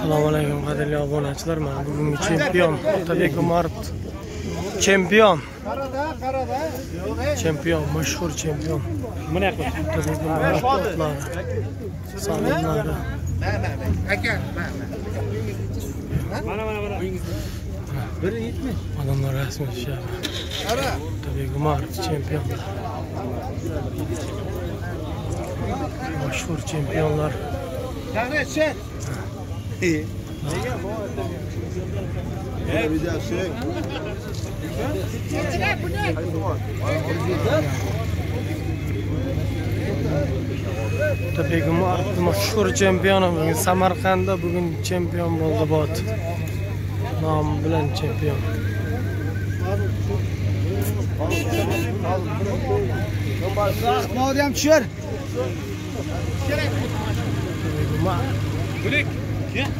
assalomu alaykum qadrli obunachilar. Mana bugungi chempion otabek umarov chempion. Chempion mashhur chempion. Mana. odamlar rasm tushyapti otabek umarov chempion. Mashhur chempionlar otabek umarov mashhur chempioni bugun samarqandda bugun chempion bo'ldi bot nomi bilan chempion Mahmud ham otabek umarov Bulik. Yeah.